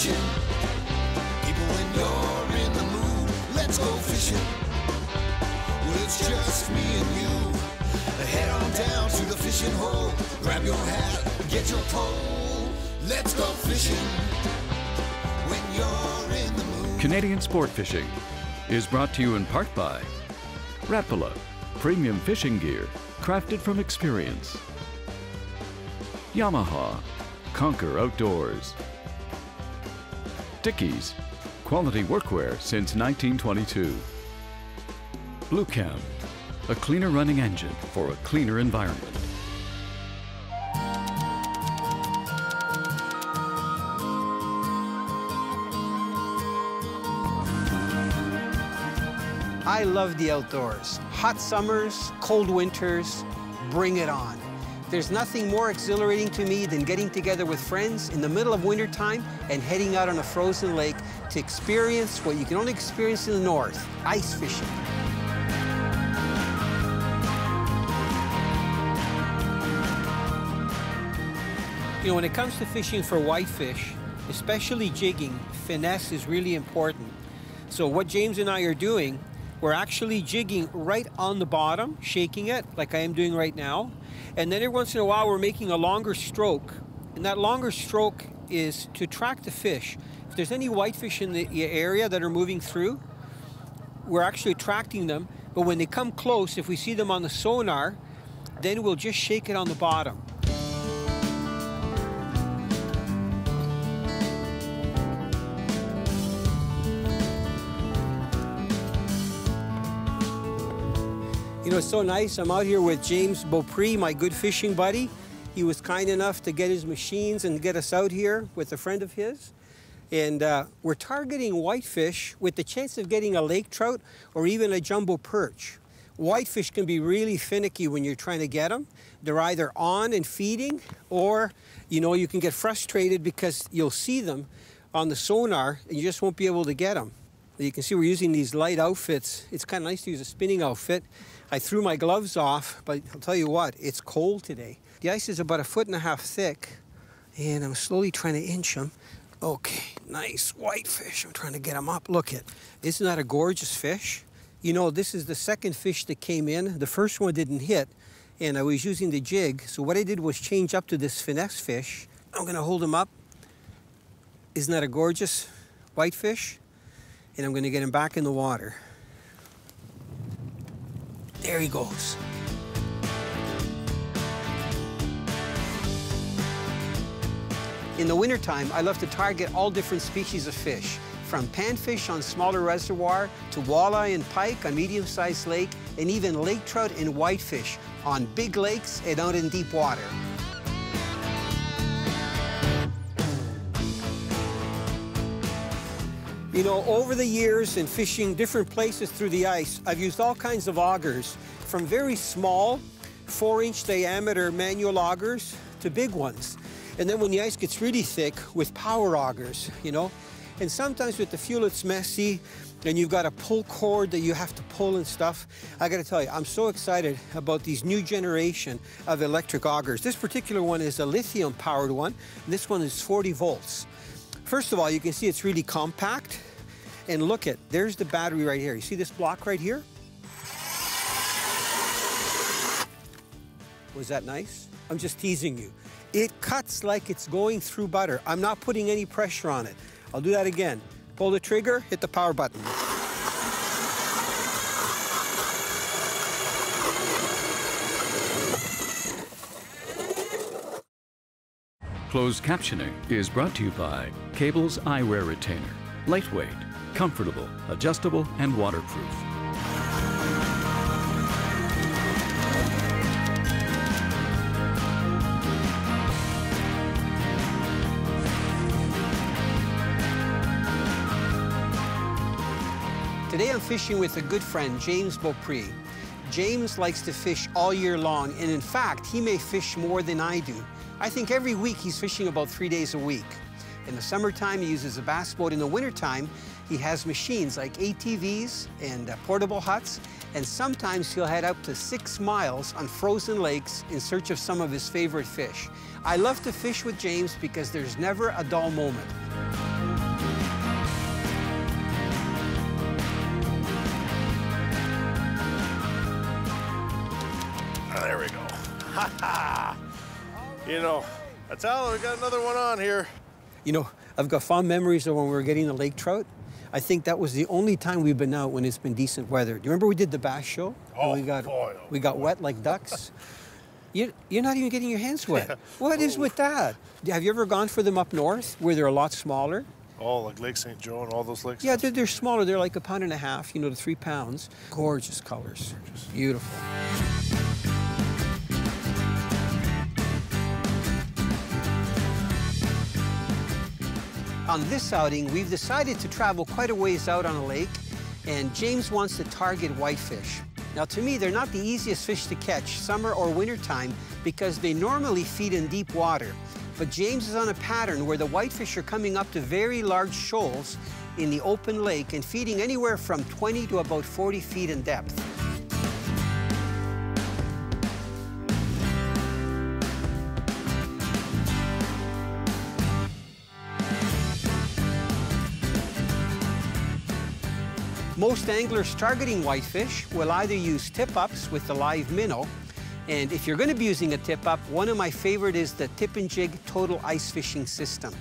fishing. People, when you're in the mood, let's go fishing. Well, it's just me and you. Head on down to the fishing hole. Grab your hat, get your pole. Let's go fishing. When you're in the mood. Canadian Sport Fishing is brought to you in part by Rapala, premium fishing gear crafted from experience. Yamaha, conquer outdoors. Dickies, quality workwear since 1922. Blue Cam, a cleaner running engine for a cleaner environment. I love the outdoors. Hot summers, cold winters, bring it on. There's nothing more exhilarating to me than getting together with friends in the middle of wintertime and heading out on a frozen lake to experience what you can only experience in the north, ice fishing. You know, when it comes to fishing for whitefish, especially jigging, finesse is really important. So what James and I are doing, we're actually jigging right on the bottom, shaking it like I am doing right now. And then every once in a while, we're making a longer stroke. And that longer stroke is to track the fish. If there's any whitefish in the area that are moving through, we're actually attracting them. But when they come close, if we see them on the sonar, then we'll just shake it on the bottom. You know, it's so nice. I'm out here with James Beaupre, my good fishing buddy. He was kind enough to get his machines and get us out here with a friend of his. And uh, we're targeting whitefish with the chance of getting a lake trout or even a jumbo perch. Whitefish can be really finicky when you're trying to get them. They're either on and feeding or, you know, you can get frustrated because you'll see them on the sonar and you just won't be able to get them. You can see we're using these light outfits. It's kind of nice to use a spinning outfit. I threw my gloves off, but I'll tell you what, it's cold today. The ice is about a foot and a half thick, and I'm slowly trying to inch them. Okay, nice whitefish. I'm trying to get them up. Look at it. Isn't that a gorgeous fish? You know, this is the second fish that came in. The first one didn't hit, and I was using the jig. So what I did was change up to this Fin-S Fish. I'm gonna hold him up. Isn't that a gorgeous whitefish? And I'm gonna get him back in the water. There he goes. In the wintertime, I love to target all different species of fish, from panfish on smaller reservoir to walleye and pike on medium-sized lake, and even lake trout and whitefish on big lakes and out in deep water. You know, over the years in fishing different places through the ice, I've used all kinds of augers, from very small, four-inch diameter manual augers to big ones. And then when the ice gets really thick, with power augers, you know. And sometimes with the fuel, it's messy, and you've got a pull cord that you have to pull and stuff. I gotta tell you, I'm so excited about these new generation of electric augers. This particular one is a lithium powered one. This one is 40 volts. First of all, you can see it's really compact. And look at, there's the battery right here. You see this block right here? Was that nice? I'm just teasing you. It cuts like it's going through butter. I'm not putting any pressure on it. I'll do that again. Pull the trigger, hit the power button. Closed captioning is brought to you by Cablz Eyewear Retainer. Lightweight, comfortable, adjustable, and waterproof. Today I'm fishing with a good friend, James Beaupre. James likes to fish all year long, and in fact, he may fish more than I do. I think every week he's fishing about three days a week. In the summertime, he uses a bass boat. In the wintertime, he has machines like ATVs and uh, portable huts, and sometimes he'll head up to six miles on frozen lakes in search of some of his favorite fish. I love to fish with James because there's never a dull moment. You know, them we got another one on here. You know, I've got fond memories of when we were getting the lake trout. I think that was the only time we've been out when it's been decent weather. Do you remember we did the bass show? Oh, And we got boy, oh, we got wet like ducks. You, you're not even getting your hands wet. What is oh. with that? Have you ever gone for them up north where they're a lot smaller? Oh, like Lake St. Joe and all those lakes? Yeah, they're, they're smaller. They're like a pound and a half, you know, to three pounds. Gorgeous colors. Beautiful. On this outing, we've decided to travel quite a ways out on a lake, and James wants to target whitefish. Now, to me, they're not the easiest fish to catch, summer or winter time, because they normally feed in deep water. But James is on a pattern where the whitefish are coming up to very large shoals in the open lake and feeding anywhere from 20 to about 40 feet in depth. Most anglers targeting whitefish will either use tip-ups with the live minnow, and if you're going to be using a tip-up, one of my favorite is the Tip and Jig Total Ice Fishing System.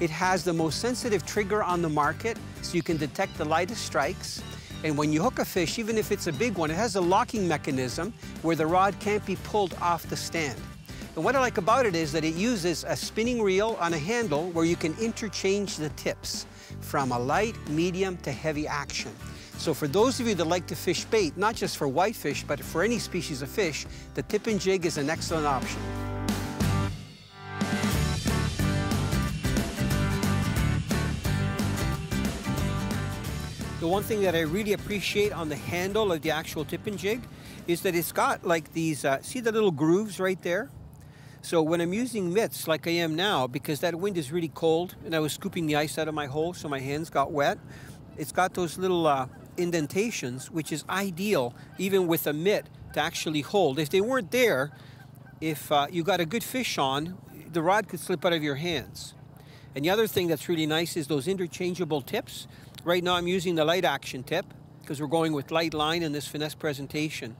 It has the most sensitive trigger on the market, so you can detect the lightest strikes. And when you hook a fish, even if it's a big one, it has a locking mechanism where the rod can't be pulled off the stand. And what I like about it is that it uses a spinning reel on a handle where you can interchange the tips from a light, medium to heavy action. So for those of you that like to fish bait, not just for whitefish, but for any species of fish, the tip and jig is an excellent option. The one thing that I really appreciate on the handle of the actual tip and jig is that it's got like these, uh, see the little grooves right there? So when I'm using mitts like I am now, because that wind is really cold and I was scooping the ice out of my hole so my hands got wet, it's got those little uh, indentations, which is ideal even with a mitt to actually hold. If they weren't there, if uh, you got a good fish on, the rod could slip out of your hands. And the other thing that's really nice is those interchangeable tips. Right now I'm using the light action tip because we're going with light line in this finesse presentation.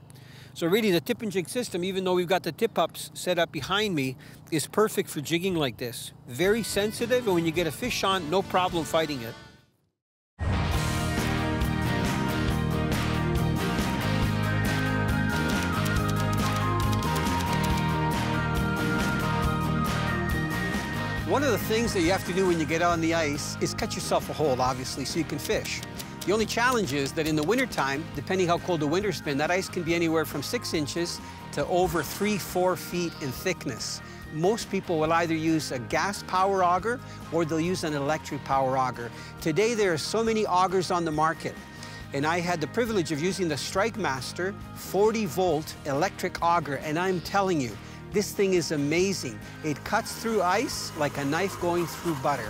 So really the tip and jig system, even though we've got the tip ups set up behind me, is perfect for jigging like this. Very sensitive, and when you get a fish on, no problem fighting it. One of the things that you have to do when you get on the ice is cut yourself a hole, obviously, so you can fish. The only challenge is that in the wintertime, depending how cold the winter's been, that ice can be anywhere from six inches to over three, four feet in thickness. Most people will either use a gas power auger or they'll use an electric power auger. Today, there are so many augers on the market. And I had the privilege of using the StrikeMaster 40 volt electric auger, and I'm telling you, this thing is amazing. It cuts through ice like a knife going through butter.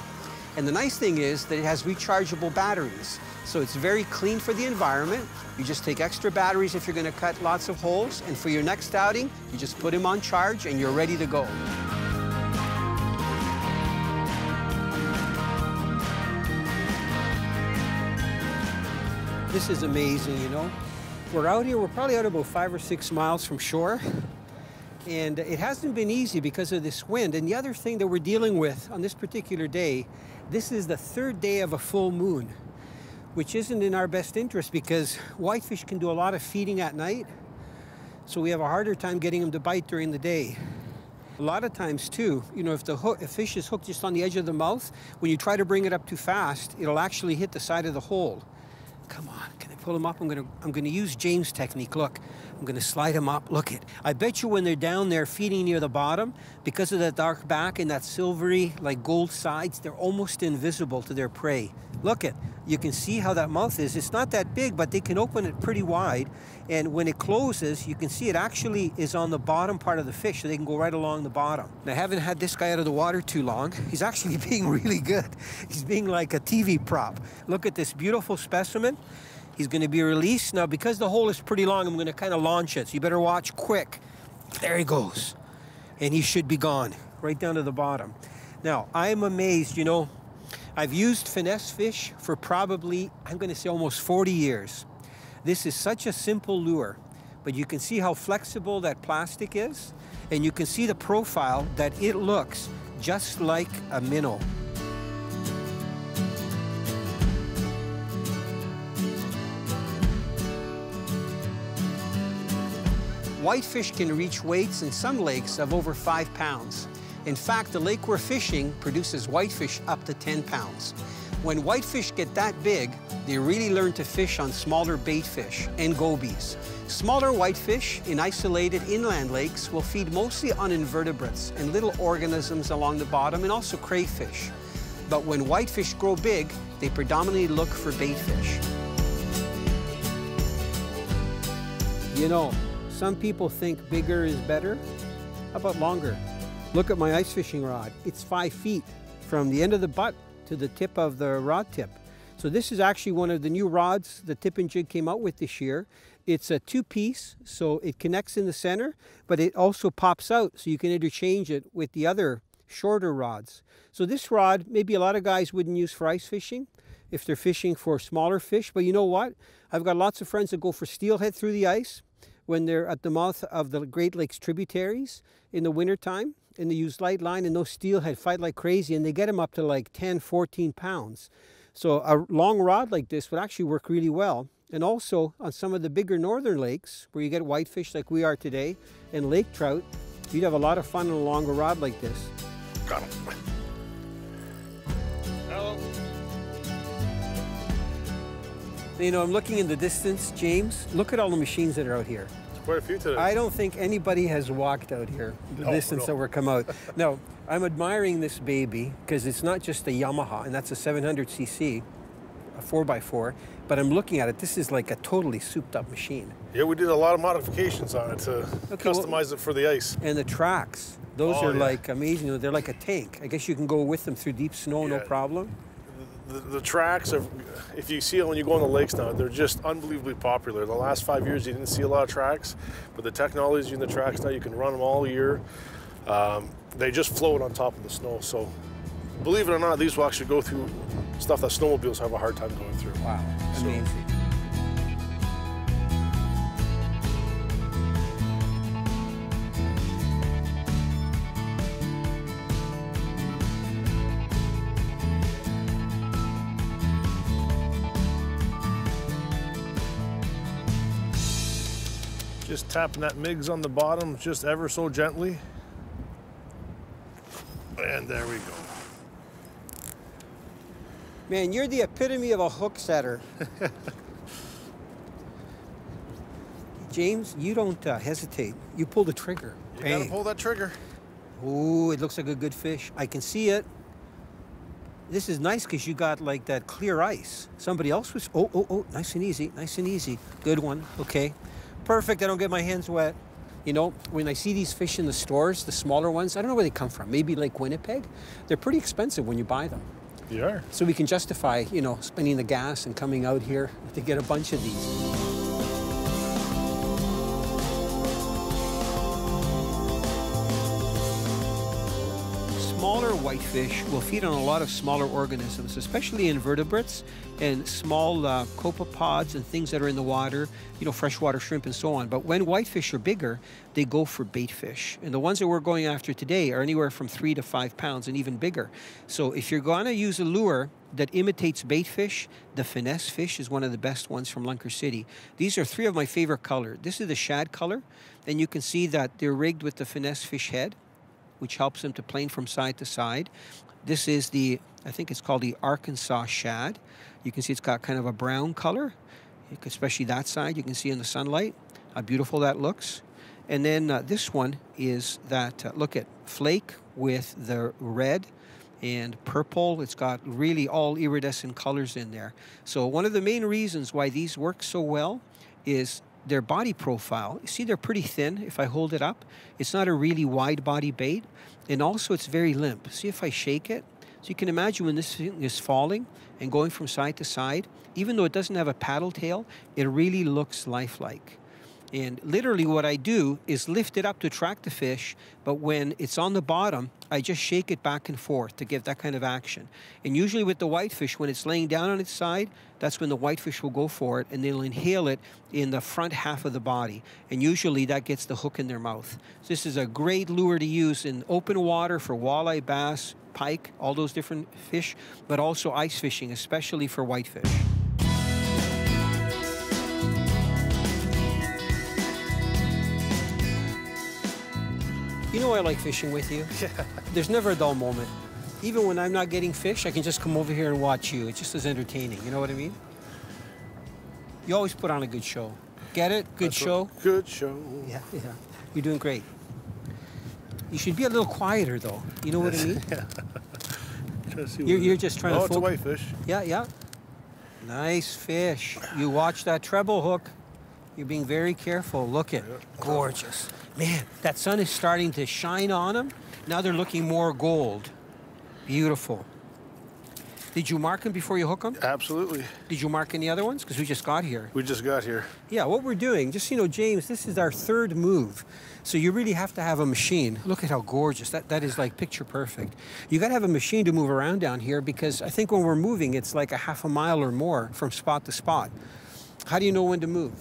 And the nice thing is that it has rechargeable batteries. So it's very clean for the environment. You just take extra batteries if you're gonna cut lots of holes. And for your next outing, you just put them on charge and you're ready to go. This is amazing, you know. We're out here, we're probably out about five or six miles from shore. And it hasn't been easy because of this wind. And the other thing that we're dealing with on this particular day, this is the third day of a full moon, which isn't in our best interest because whitefish can do a lot of feeding at night. So we have a harder time getting them to bite during the day. A lot of times too, you know, if the hook, if fish is hooked just on the edge of the mouth, when you try to bring it up too fast, it'll actually hit the side of the hole. Come on, can I pull him up? I'm gonna, I'm gonna use James' technique. Look, I'm gonna slide him up. Look it. I bet you when they're down there feeding near the bottom, because of that dark back and that silvery, like gold sides, they're almost invisible to their prey. Look it. You can see how that mouth is. It's not that big, but they can open it pretty wide. And when it closes, you can see it actually is on the bottom part of the fish, so they can go right along the bottom. And I haven't had this guy out of the water too long. He's actually being really good. He's being like a TV prop. Look at this beautiful specimen. He's going to be released. Now, because the hole is pretty long, I'm going to kind of launch it. So you better watch quick. There he goes. And he should be gone, right down to the bottom. Now, I'm amazed, you know, I've used Fin-S Fish for probably, I'm going to say almost 40 years. This is such a simple lure, but you can see how flexible that plastic is, and you can see the profile that it looks just like a minnow. Whitefish can reach weights in some lakes of over five pounds. In fact, the lake we're fishing produces whitefish up to 10 pounds. When whitefish get that big, they really learn to fish on smaller bait fish and gobies. Smaller whitefish in isolated inland lakes will feed mostly on invertebrates and little organisms along the bottom and also crayfish. But when whitefish grow big, they predominantly look for bait fish. You know, some people think bigger is better. How about longer? Look at my ice fishing rod. It's five feet from the end of the butt to the tip of the rod tip. So this is actually one of the new rods the Tip and Jig came out with this year. It's a two-piece, so it connects in the center, but it also pops out, so you can interchange it with the other shorter rods. So this rod, maybe a lot of guys wouldn't use for ice fishing if they're fishing for smaller fish, but you know what? I've got lots of friends that go for steelhead through the ice when they're at the mouth of the Great Lakes tributaries in the wintertime and they use light line and those steelhead fight like crazy and they get them up to like 10, 14 pounds. So a long rod like this would actually work really well. And also on some of the bigger northern lakes where you get whitefish like we are today and lake trout, you'd have a lot of fun on a longer rod like this. Got him. Hello. You know, I'm looking in the distance, James. Look at all the machines that are out here. Quite a few today. I don't think anybody has walked out here the No, distance no. that we're come out. no, I'm admiring this baby because it's not just a Yamaha, and that's a 700cc, a 4x4, but I'm looking at it. This is like a totally souped up machine. Yeah, we did a lot of modifications on it to Okay, well- customize it for the ice. And the tracks, those Oh, are yeah. like amazing. They're like a tank. I guess you can go with them through deep snow, no problem. The, the tracks, are, if you see it when you go on the lakes now, they're just unbelievably popular. The last five years, you didn't see a lot of tracks, but the technology in the tracks now, you can run them all year. Um, they just float on top of the snow. So, believe it or not, these will actually go through stuff that snowmobiles have a hard time going through. Wow, So- amazing. Tapping that MIGS on the bottom just ever so gently. And there we go. Man, you're the epitome of a hook setter. James, you don't uh, hesitate. You pull the trigger. You gotta pull that trigger. Ooh, it looks like a good fish. I can see it. This is nice because you got like that clear ice. Somebody else was. Oh, oh, oh, nice and easy, nice and easy. Good one. Okay. Perfect. I don't get my hands wet. You know, when I see these fish in the stores, the smaller ones, I don't know where they come from. Maybe like Winnipeg. They're pretty expensive when you buy them. You are. So we can justify, you know, spending the gas and coming out here to get a bunch of these. Smaller whitefish will feed on a lot of smaller organisms, especially invertebrates and small uh, copepods and things that are in the water, you know, freshwater shrimp and so on. But when whitefish are bigger, they go for bait fish. And the ones that we're going after today are anywhere from three to five pounds and even bigger. So if you're going to use a lure that imitates bait fish, the Fin-S Fish is one of the best ones from Lunker City. These are three of my favorite color. This is the shad color, and you can see that they're rigged with the Fin-S Fish head which helps them to plane from side to side. This is the, I think it's called the Arkansas shad. You can see it's got kind of a brown color, especially that side. You can see in the sunlight how beautiful that looks. And then uh, this one is that, uh, look at flake with the red and purple. It's got really all iridescent colors in there. So one of the main reasons why these work so well is their body profile. You see, they're pretty thin. If I hold it up, it's not a really wide body bait, and also it's very limp. See if I shake it. So you can imagine when this thing is falling and going from side to side, even though it doesn't have a paddle tail, it really looks lifelike. And literally, what I do is lift it up to track the fish, but when it's on the bottom, I just shake it back and forth to give that kind of action. And usually, with the whitefish, when it's laying down on its side, that's when the whitefish will go for it and they'll inhale it in the front half of the body. And usually, that gets the hook in their mouth. So, this is a great lure to use in open water for walleye, bass, pike, all those different fish, but also ice fishing, especially for whitefish. You know I like fishing with you. Yeah. There's never a dull moment. Even when I'm not getting fish, I can just come over here and watch you. It's just as entertaining. You know what I mean? You always put on a good show. Get it? Good That's show? Good show. Yeah, yeah. You're doing great. You should be a little quieter, though. You know what I mean? See You're, you're just trying oh, to it's a whitefish. Yeah, yeah. Nice fish. You watch that treble hook. You're being very careful. Look at gorgeous. Man, that sun is starting to shine on them. Now they're looking more gold. Beautiful. Did you mark them before you hook them? Absolutely. Did you mark any other ones? Because we just got here. We just got here. Yeah, what we're doing, just so you know, James, this is our third move. So you really have to have a machine. Look at how gorgeous. That, that is like picture perfect. You got to have a machine to move around down here because I think when we're moving, it's like a half a mile or more from spot to spot. How do you know when to move?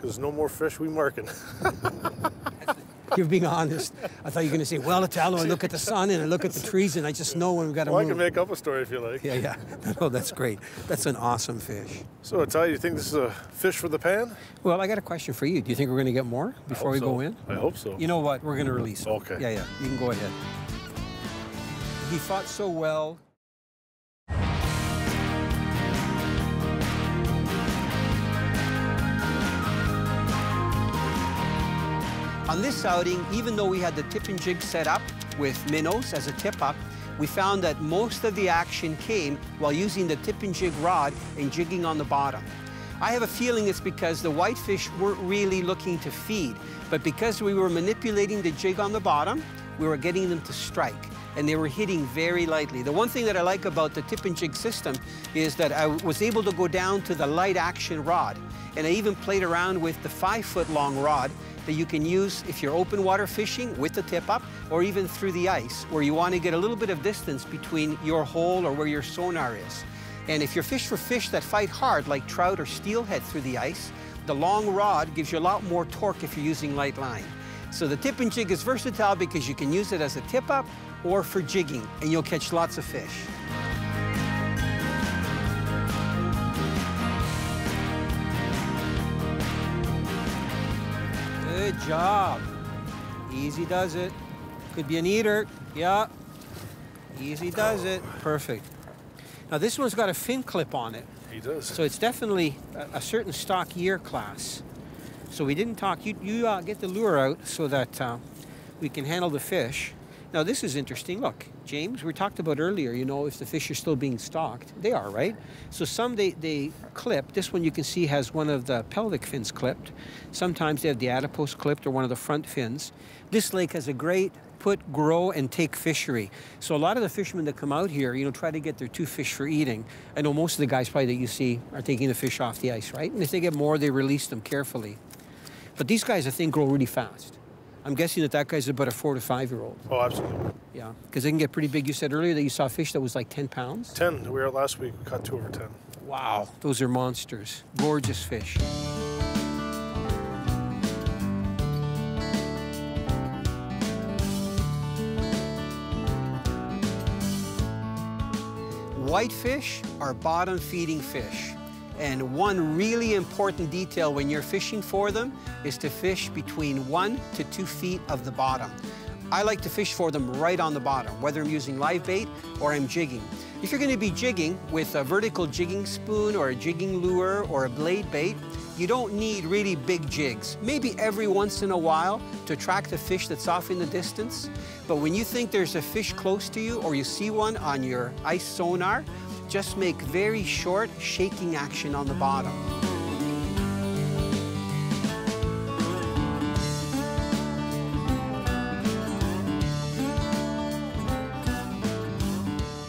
Because no more fish we marking. You're being honest. I thought you were going to say, well, Italo, I look at the sun and I look at the trees and I just know when we've got to well, I can make up a story if you like. yeah, yeah. No, that's great. That's an awesome fish. So, Ty, you think this is a fish for the pan? Well, I got a question for you. Do you think we're going to get more before we hope go in? I hope so. You know what? We're going to release him. Okay. Yeah, yeah. You can go ahead. He fought so well. On this outing, even though we had the tip and jig set up with minnows as a tip up, we found that most of the action came while using the tip and jig rod and jigging on the bottom. I have a feeling it's because the whitefish weren't really looking to feed, but because we were manipulating the jig on the bottom, we were getting them to strike, and they were hitting very lightly. The one thing that I like about the tip and jig system is that I was able to go down to the light action rod, and I even played around with the five foot long rod that you can use if you're open water fishing with the tip up or even through the ice where you want to get a little bit of distance between your hole or where your sonar is. And if you're fish for fish that fight hard like trout or steelhead through the ice, the long rod gives you a lot more torque if you're using light line. So the tip and jig is versatile because you can use it as a tip up or for jigging and you'll catch lots of fish. Good job. Easy does it. Could be an eater. Yeah. Easy does it. Perfect. Now this one's got a fin clip on it. He does. So it's definitely a, a certain stock year class. So we didn't talk. You, you uh, get the lure out so that uh, we can handle the fish. Now this is interesting. Look, James, we talked about earlier. You know, if the fish are still being stocked, they are, right? So some they they clip. This one you can see has one of the pelvic fins clipped. Sometimes they have the adipose clipped or one of the front fins. This lake has a great put, grow, and take fishery. So a lot of the fishermen that come out here, you know, try to get their two fish for eating. I know most of the guys probably that you see are taking the fish off the ice, right? And if they get more, they release them carefully. But these guys, I think, grow really fast. I'm guessing that that guy's about a four to five year old. Oh, absolutely. Yeah, because they can get pretty big. You said earlier that you saw a fish that was like 10 pounds. 10. We were last week. We caught two over 10. Wow, those are monsters. Gorgeous fish. Whitefish are bottom feeding fish. And one really important detail when you're fishing for them is to fish between one to two feet of the bottom. I like to fish for them right on the bottom, whether I'm using live bait or I'm jigging. If you're going to be jigging with a vertical jigging spoon or a jigging lure or a blade bait, you don't need really big jigs. Maybe every once in a while to attract a fish that's off in the distance. But when you think there's a fish close to you or you see one on your ice sonar, just make very short shaking action on the bottom.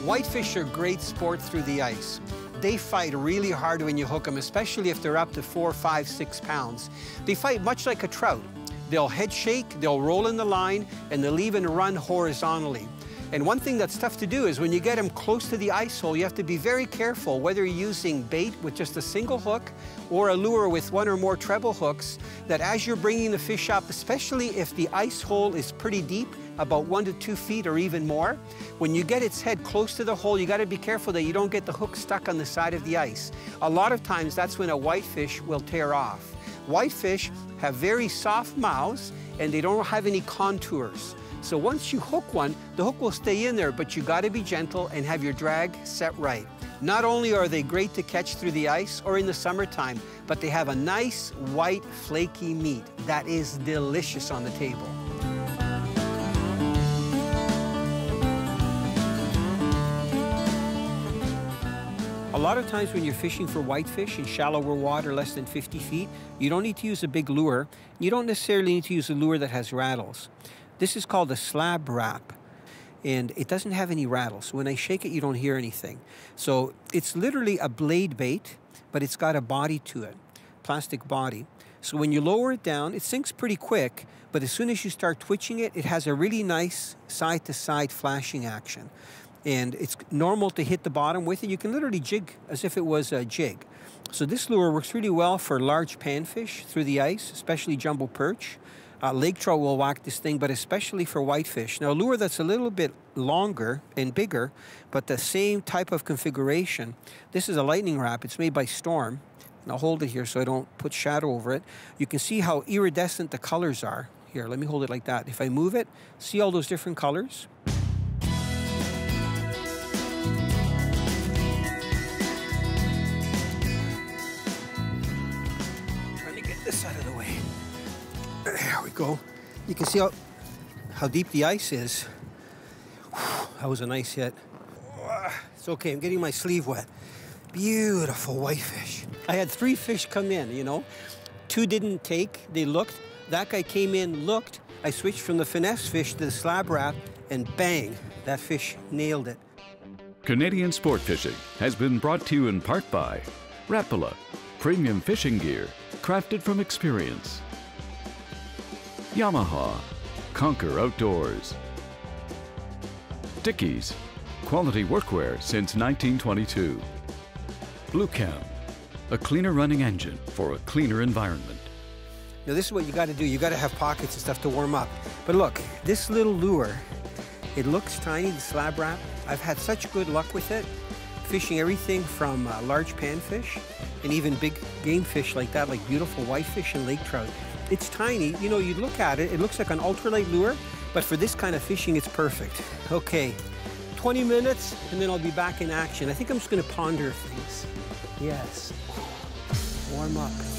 Whitefish are great sport through the ice. they fight really hard when you hook them, especially if they're up to four, five, six pounds. They fight much like a trout. They'll head shake, they'll roll in the line, and they'll even run horizontally. And one thing that's tough to do is when you get them close to the ice hole, you have to be very careful whether you're using bait with just a single hook or a lure with one or more treble hooks, that as you're bringing the fish up, especially if the ice hole is pretty deep, about one to two feet or even more, when you get its head close to the hole, you gotta be careful that you don't get the hook stuck on the side of the ice. A lot of times that's when a whitefish will tear off. Whitefish have very soft mouths and they don't have any contours. So once you hook one, the hook will stay in there, but you gotta be gentle and have your drag set right. Not only are they great to catch through the ice or in the summertime, but they have a nice white flaky meat that is delicious on the table. A lot of times when you're fishing for whitefish in shallower water, less than 50 feet, you don't need to use a big lure. You don't necessarily need to use a lure that has rattles. This is called a slab rap and it doesn't have any rattles. When I shake it, you don't hear anything. So it's literally a blade bait, but it's got a body to it, plastic body. So when you lower it down, it sinks pretty quick, but as soon as you start twitching it, it has a really nice side to side flashing action. And it's normal to hit the bottom with it. You can literally jig as if it was a jig. So this lure works really well for large panfish through the ice, especially jumbo perch. Uh, lake trout will whack this thing, but especially for whitefish. Now, a lure that's a little bit longer and bigger, but the same type of configuration. This is a lightning rap. It's made by Storm. And I'll hold it here so I don't put shadow over it. You can see how iridescent the colors are. Here, let me hold it like that. If I move it, see all those different colors? Go. You can see how, how deep the ice is. That was a nice hit. It's okay, I'm getting my sleeve wet. Beautiful whitefish. I had three fish come in, you know. Two didn't take, they looked. That guy came in, looked. I switched from the Fin-S Fish to the slab rap, and bang, that fish nailed it. Canadian Sport Fishing has been brought to you in part by Rapala, premium fishing gear crafted from experience. Yamaha, conquer outdoors. Dickies, quality workwear since 1922. Blue Cam, a cleaner running engine for a cleaner environment. Now this is what you got to do. You got to have pockets and stuff to warm up. But look, this little lure, it looks tiny, the slab rap. I've had such good luck with it, fishing everything from uh, large panfish and even big game fish like that, like beautiful whitefish and lake trout. It's tiny. You know, you look at it, it looks like an ultralight lure, but for this kind of fishing, it's perfect. Okay, 20 minutes, and then I'll be back in action. I think I'm just going to ponder things. Yes. Warm up.